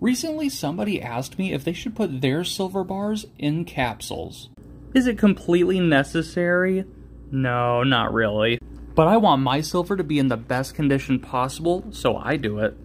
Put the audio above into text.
Recently, somebody asked me if they should put their silver bars in capsules. Is it completely necessary? No, not really. But I want my silver to be in the best condition possible, so I do it.